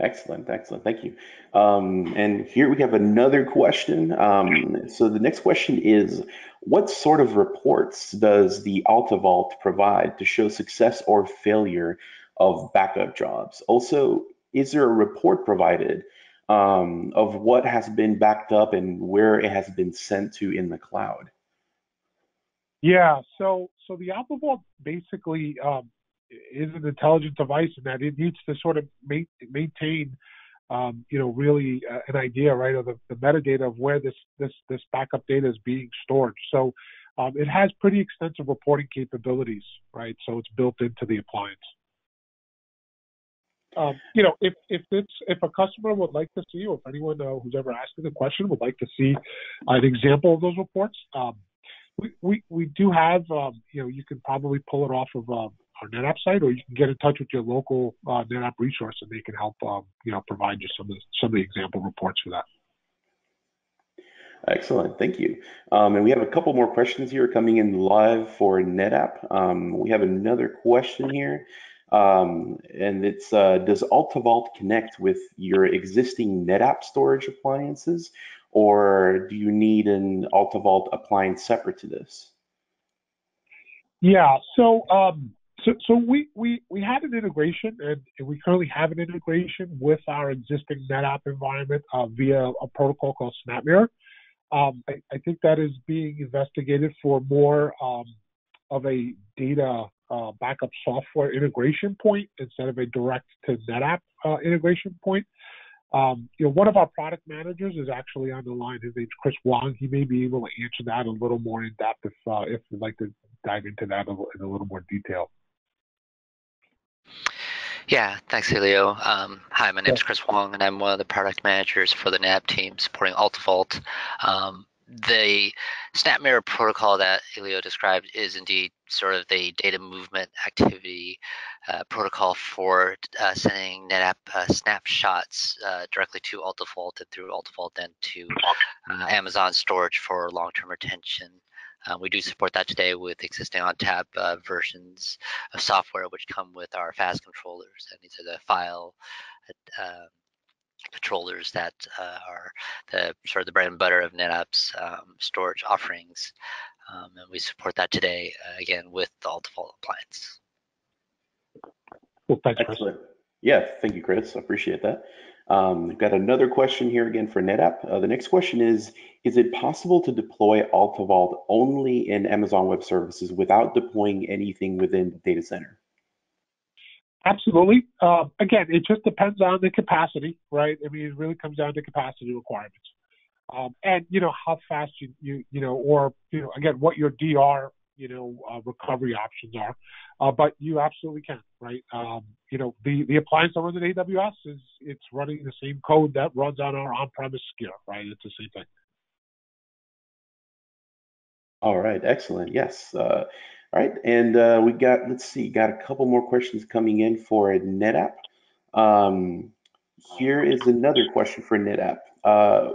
Excellent, excellent. Thank you. Um, and here we have another question. Um, so the next question is, what sort of reports does the AltaVault provide to show success or failure of backup jobs? Also, is there a report provided um, of what has been backed up and where it has been sent to in the cloud? Yeah, so so the AltaVault basically um, is an intelligent device in that it needs to sort of ma- maintain, um, you know, really uh, an idea, right, of the, the, metadata of where this this this backup data is being stored. So um, it has pretty extensive reporting capabilities, right? So it's built into the appliance. Um, you know, if if it's if a customer would like to see, or if anyone uh, who's ever asked me the question would like to see an example of those reports, um, we, we we do have. Um, you know, you can probably pull it off of um, our NetApp site, or you can get in touch with your local uh, NetApp resource, and they can help. Um, you know, provide you some of the, some of the example reports for that. Excellent, thank you. Um, and we have a couple more questions here coming in live for NetApp. Um, we have another question here. Um, and it's uh, does AltaVault connect with your existing NetApp storage appliances, or do you need an AltaVault appliance separate to this? Yeah, so um, so, so we, we, we had an integration and, and, we currently have an integration with our existing NetApp environment uh, via a protocol called SnapMirror. Um, I, I, think that is being investigated for more um, of a data uh, backup software integration point instead of a direct to NetApp uh, integration point. Um, you know, one of our product managers is actually on the line. His name's Chris Wong. He may be able to answer that a little more in depth if uh, if you'd like to dive into that in a little more detail. Yeah, thanks, Elio. Um, hi, my name is Chris Wong, and I'm one of the product managers for the NAB team supporting AltaVault. Um, the SnapMirror protocol that Elio described is indeed sort of the data movement activity uh, protocol for uh, sending NetApp uh, snapshots uh, directly to AltaVault and through AltaVault then to uh, Amazon storage for long-term retention. Uh, we do support that today with existing ONTAP versions of software which come with our FAS controllers, and these are the file controllers that uh, are the sort of the bread and butter of NetApp's um, storage offerings. Um, and we support that today, uh, again, with the AltaVault appliance. Well, thanks, Excellent. Yeah, thank you, Chris. I appreciate that. Um, we've got another question here again for NetApp. Uh, the next question is, is it possible to deploy AltaVault only in Amazon Web Services without deploying anything within the data center? Absolutely. Uh, again, it just depends on the capacity, right? I mean, it really comes down to capacity requirements, um, and you know how fast you you you know, or you know, again, what your DR you know uh, recovery options are. Uh, but you absolutely can, right? Um, you know, the the appliance that runs in AWS is it's running the same code that runs on our on-premise gear, right? It's the same thing. All right, excellent. Yes. Uh, all right, and uh, we got, let's see, got a couple more questions coming in for NetApp. Um, here is another question for NetApp. Uh,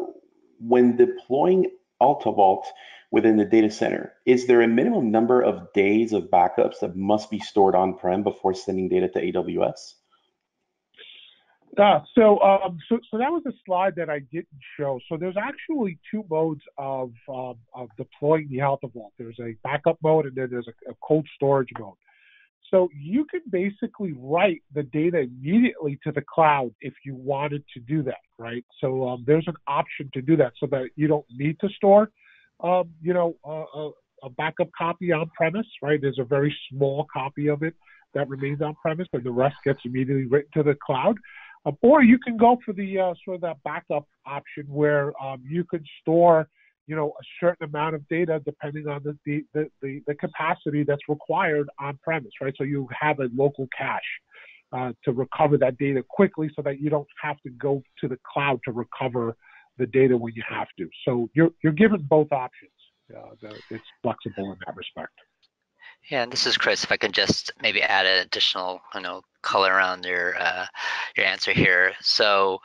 when deploying AltaVault within the data center, is there a minimum number of days of backups that must be stored on-prem before sending data to AWS? Uh, so, um, so, so that was a slide that I didn't show. So there's actually two modes of, um, of deploying the AltaVault. There's a backup mode and then there's a, a, cold storage mode. So you can basically write the data immediately to the cloud if you wanted to do that, right? So um, there's an option to do that so that you don't need to store, um, you know, a, a backup copy on premise, right? There's a very small copy of it that remains on premise, and the rest gets immediately written to the cloud. Um, or you can go for the uh, sort of that backup option where um, you can store, you know, a certain amount of data depending on the the, the, the, the capacity that's required on premise, right? So you have a local cache uh, to recover that data quickly so that you don't have to go to the cloud to recover the data when you have to. So you're, you're given both options. Uh, it's flexible in that respect. Yeah, and this is Chris. If I could just maybe add an additional, you know, color around your uh, your answer here. So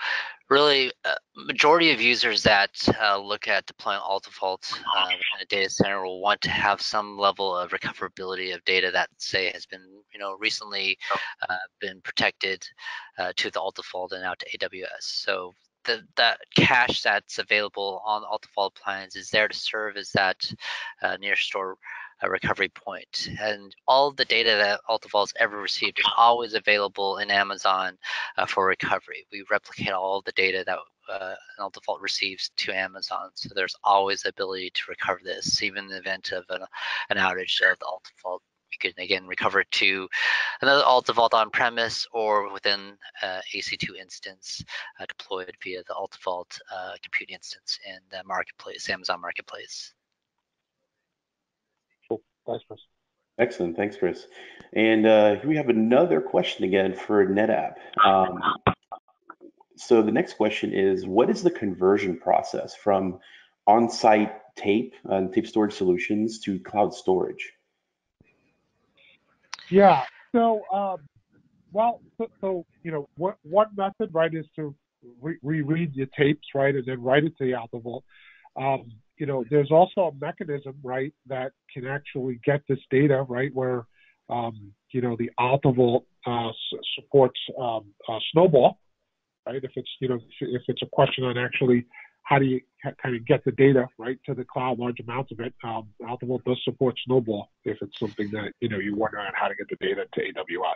really uh, majority of users that uh, look at deploying AltaVault uh, in a data center will want to have some level of recoverability of data that say has been you know recently uh, been protected uh, to the AltaVault and out to AWS. So the, that cache that's available on AltaVault plans is there to serve as that uh, near store a recovery point. And all the data that AltaVault's ever received is always available in Amazon uh, for recovery. We replicate all the data that uh, AltaVault receives to Amazon. So there's always the ability to recover this, even in the event of an, an outage of the AltaVault. We can again recover to another AltaVault on-premise or within uh, EC2 instance uh, deployed via the AltaVault uh, compute instance in the marketplace, Amazon Marketplace. Thanks, Chris. Excellent. Thanks, Chris. And uh, here we have another question again for NetApp. Um, so the next question is, what is the conversion process from on-site tape and tape storage solutions to cloud storage? Yeah. So, um, well, so, so, you know, what, one method, right, is to re- reread your tapes, right, and then write it to the AltaVault. Um, you know, there's also a mechanism, right, that can actually get this data, right, where, um, you know, the AltaVault uh, supports um, uh, Snowball, right? If it's, you know, if it's a question on actually how do you kind of get the data, right, to the cloud, large amounts of it, um, does support Snowball if it's something that, you know, you wonder on how to get the data to AWS.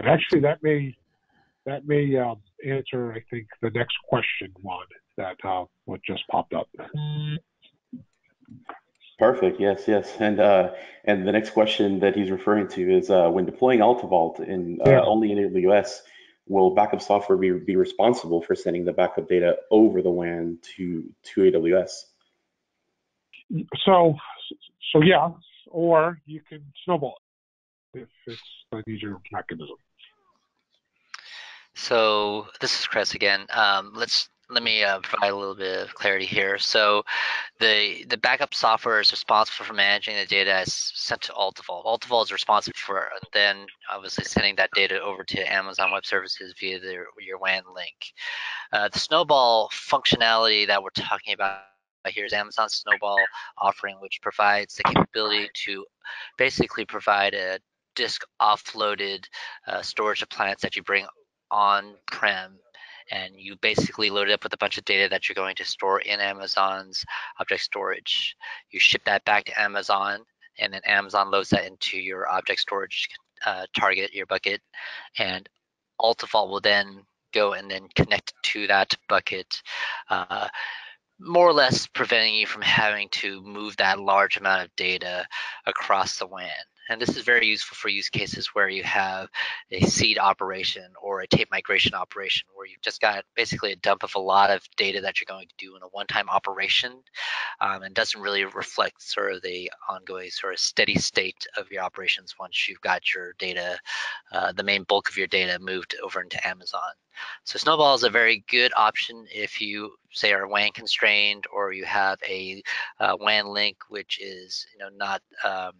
And actually, that may that may um, answer, I think, the next question, Juan that uh, what just popped up. Perfect. Yes, yes. And uh, and the next question that he's referring to is uh, when deploying AltaVault in uh, yeah. only in AWS, will backup software be, be responsible for sending the backup data over the WAN to to AWS? So so yeah, or you can snowball it if it's an easier mechanism. So this is Chris again. Um, let's let me uh, provide a little bit of clarity here. So the the backup software is responsible for managing the data as sent to AltaVault. AltaVault is responsible for then obviously sending that data over to Amazon Web Services via your WAN link. Uh, the Snowball functionality that we're talking about here is Amazon Snowball offering, which provides the capability to basically provide a disk offloaded uh, storage appliance that you bring on-prem and you basically load it up with a bunch of data that you're going to store in Amazon's object storage. You ship that back to Amazon, and then Amazon loads that into your object storage uh, target, your bucket, and AltaVault will then go and then connect to that bucket. Uh, more or less preventing you from having to move that large amount of data across the WAN. And this is very useful for use cases where you have a seed operation or a tape migration operation where you've just got basically a dump of a lot of data that you're going to do in a one-time operation um, and doesn't really reflect sort of the ongoing sort of steady state of your operations once you've got your data, uh, the main bulk of your data moved over into Amazon. So Snowball is a very good option if you say are WAN constrained or you have a uh, WAN link which is you know not um,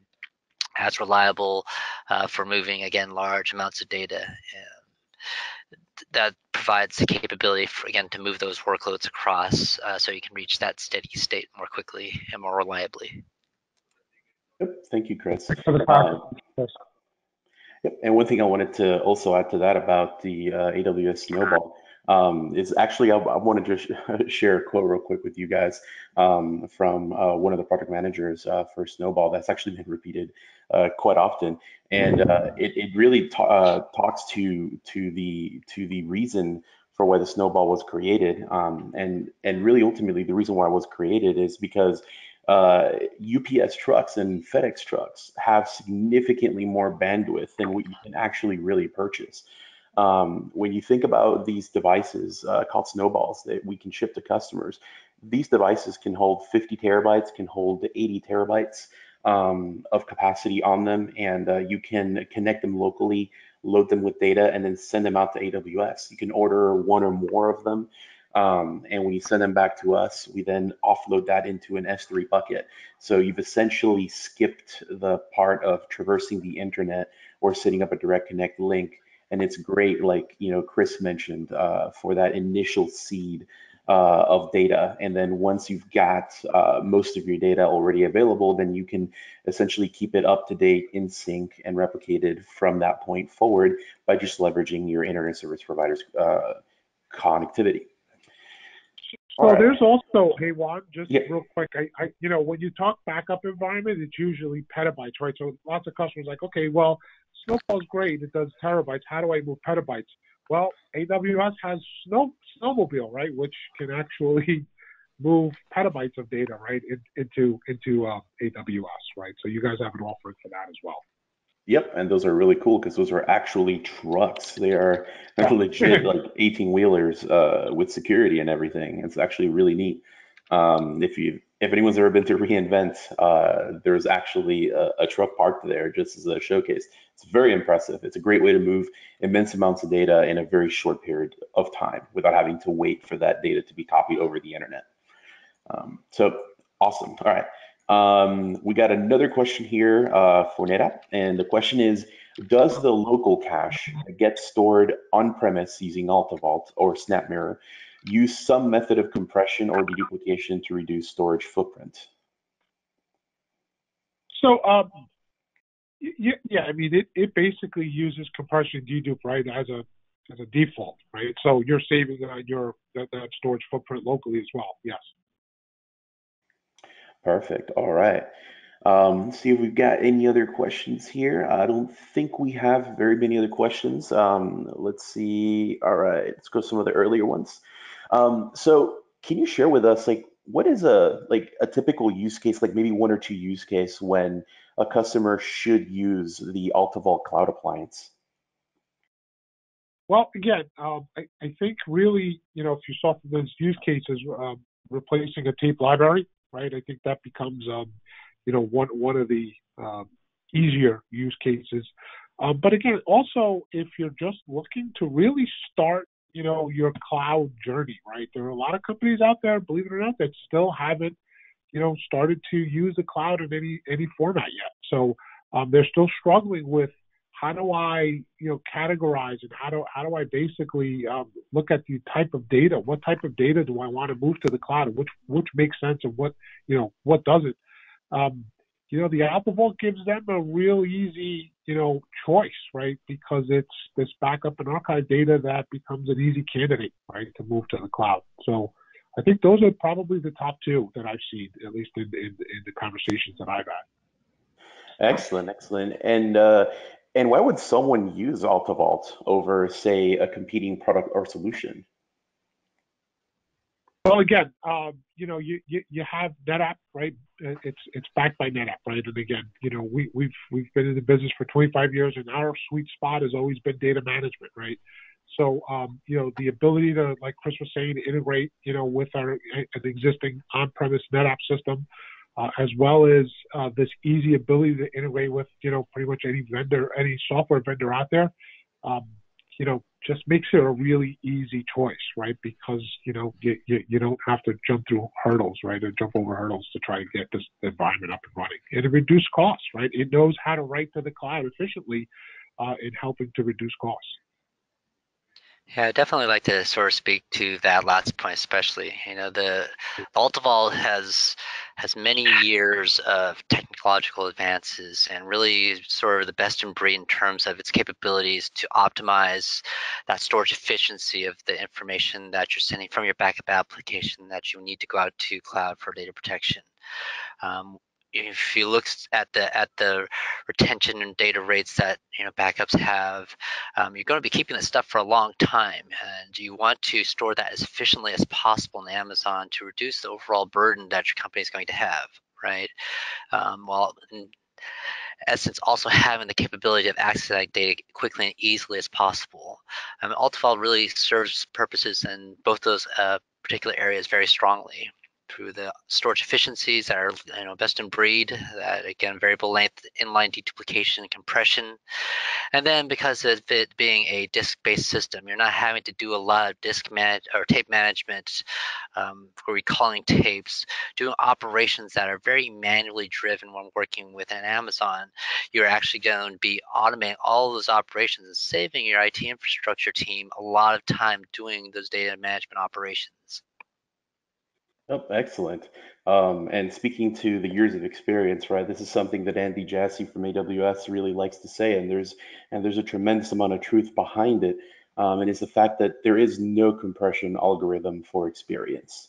as reliable uh, for moving again large amounts of data. And that provides the capability for again to move those workloads across, uh, so you can reach that steady state more quickly and more reliably. Yep. Thank you, Chris. Uh, yep. And one thing I wanted to also add to that about the uh, AWS Snowball um, is actually I, I want to just share a quote real quick with you guys um, from uh, one of the project managers uh, for Snowball. That's actually been repeated uh, quite often, and uh, it, it really uh, talks to to the to the reason for why the Snowball was created, um, and and really ultimately the reason why it was created is because UPS uh, trucks and FedEx trucks have significantly more bandwidth than what you can actually really purchase. Um, when you think about these devices uh, called snowballs that we can ship to customers, these devices can hold 50 terabytes, can hold 80 terabytes um, of capacity on them, and uh, you can connect them locally, load them with data, and then send them out to AWS. You can order one or more of them. Um, and when you send them back to us, we then offload that into an S3 bucket. So you've essentially skipped the part of traversing the internet or setting up a direct connect link and it's great, like you know Chris mentioned, uh, for that initial seed uh, of data. And then once you've got uh, most of your data already available, then you can essentially keep it up to date, in sync, and replicated from that point forward by just leveraging your internet service provider's uh, connectivity. So right. there's also, hey Juan, just yeah. real quick, I, I, you know, when you talk backup environment, it's usually petabytes, right? So lots of customers like, okay, well, Snowball's great, it does terabytes. How do I move petabytes? Well, AWS has Snow Snowmobile, right, which can actually move petabytes of data, right, in, into into uh, AWS, right. So you guys have an offering for that as well. Yep, and those are really cool because those are actually trucks. They are legit like 18 wheelers uh, with security and everything. It's actually really neat. Um, if you if anyone's ever been to reInvent, uh, there's actually a, a, truck parked there just as a showcase. It's very impressive. It's a great way to move immense amounts of data in a very short period of time without having to wait for that data to be copied over the internet. Um, so awesome. All right. Um, we got another question here uh, for NetApp, and the question is, does the local cache get stored on-premise using AltaVault or SnapMirror use some method of compression or deduplication to reduce storage footprint? So, um, yeah, yeah, I mean, it, it basically uses compression dedupe, right, as a as a default, right? So you're saving uh, your that, that storage footprint locally as well. Yes. Perfect. All right. Um, see if we've got any other questions here. I don't think we have very many other questions. Um, let's see. All right, let's go some of the earlier ones. Um, so can you share with us like what is a like a typical use case, like maybe one or two use case when a customer should use the AltaVault cloud appliance? Well, again, um, I, I, think really, you know, if you saw those use cases, um, replacing a tape library, right? I think that becomes, um, you know, one one of the um, easier use cases. Um, but again, also if you're just looking to really start you know your cloud journey, right? There are a lot of companies out there, believe it or not, that still haven't you know started to use the cloud in any any format yet. So um, they're still struggling with how do I you know categorize and how do how do I basically um, look at the type of data? What type of data do I want to move to the cloud? Which which makes sense and what you know what doesn't? Um, you know, the AltaVault gives them a real easy, you know, choice, right? Because it's this backup and archive data that becomes an easy candidate, right, to move to the cloud. So I think those are probably the top two that I've seen, at least in, in, in the conversations that I've had. Excellent, excellent. And uh, and why would someone use AltaVault over, say, a competing product or solution? Well, again, um, you know, you, you, you have NetApp, right? It's it's backed by NetApp, right? And again, you know, we we've we've been in the business for 25 years, and our sweet spot has always been data management, right? So, um, you know, the ability to, like Chris was saying, integrate, you know, with our existing on-premise NetApp system, uh, as well as uh, this easy ability to integrate with, you know, pretty much any vendor, any software vendor out there. Um, you know, just makes it a really easy choice, right? Because you know you, you, you don't have to jump through hurdles, right, or jump over hurdles to try to get this environment up and running. And it reduces costs, right? It knows how to write to the cloud efficiently uh, in helping to reduce costs. Yeah, I definitely like to sort of speak to that last point, especially. You know, the, AltaVault has has many years of technological advances and really sort of the best in breed in terms of its capabilities to optimize that storage efficiency of the information that you're sending from your backup application that you need to go out to cloud for data protection. Um, if you look at the at the retention and data rates that you know backups have, um, you're going to be keeping this stuff for a long time, and you want to store that as efficiently as possible in Amazon to reduce the overall burden that your company is going to have, right? Um, while in essence also having the capability of accessing that data quickly and easily as possible. Um, really serves purposes in both those uh, particular areas very strongly. Through the storage efficiencies that are you know best in breed. That again, variable length inline deduplication and compression, and then because of it being a disk-based system, you're not having to do a lot of disk manage or tape management um, for recalling tapes, doing operations that are very manually driven when working with an Amazon. You're actually going to be automating all those operations and saving your IT infrastructure team a lot of time doing those data management operations. Oh, excellent. Um, and speaking to the years of experience, right? This is something that Andy Jassy from AWS really likes to say, and there's and there's a tremendous amount of truth behind it. Um, and it's the fact that there is no compression algorithm for experience.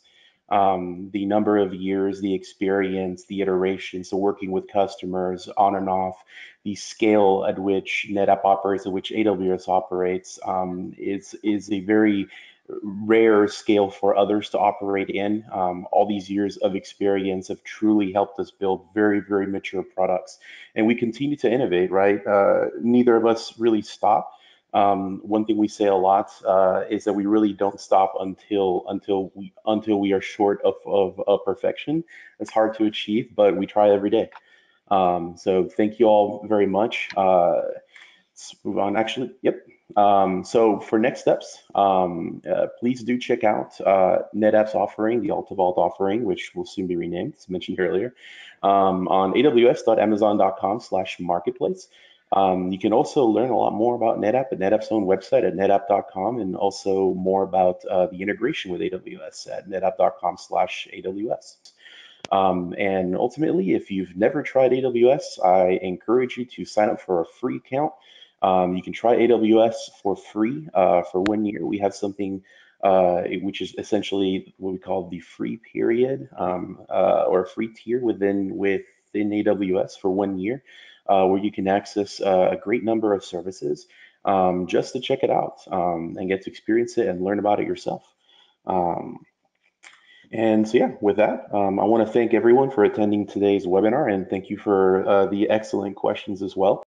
Um, the number of years, the experience, the iterations, so working with customers on and off, the scale at which NetApp operates, at which AWS operates, um, is is a very rare scale for others to operate in. Um, all these years of experience have truly helped us build very, very mature products. And we continue to innovate, right? Uh, neither of us really stop. Um, one thing we say a lot uh, is that we really don't stop until until we until we are short of, of, of perfection. It's hard to achieve, but we try every day. Um, so thank you all very much. Uh, let's move on. Actually, yep. Um, so for next steps, um, uh, please do check out uh, NetApp's offering, the AltaVault offering, which will soon be renamed, as mentioned earlier, um, on aws.amazon.com slash marketplace. Um, you can also learn a lot more about NetApp at NetApp's own website at netapp.com and also more about uh, the integration with AWS at netapp.com slash AWS. Um, and ultimately, if you've never tried AWS, I encourage you to sign up for a free account. Um, you can try AWS for free uh, for one year. We have something uh, which is essentially what we call the free period um, uh, or free tier within within AWS for one year, uh, where you can access uh, a great number of services um, just to check it out um, and get to experience it and learn about it yourself. Um, and so yeah, with that, um, I want to thank everyone for attending today's webinar and thank you for uh, the excellent questions as well.